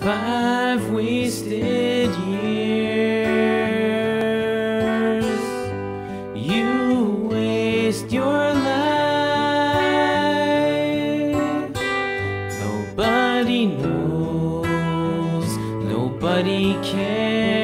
Five wasted years. You waste your life. Nobody knows, nobody cares.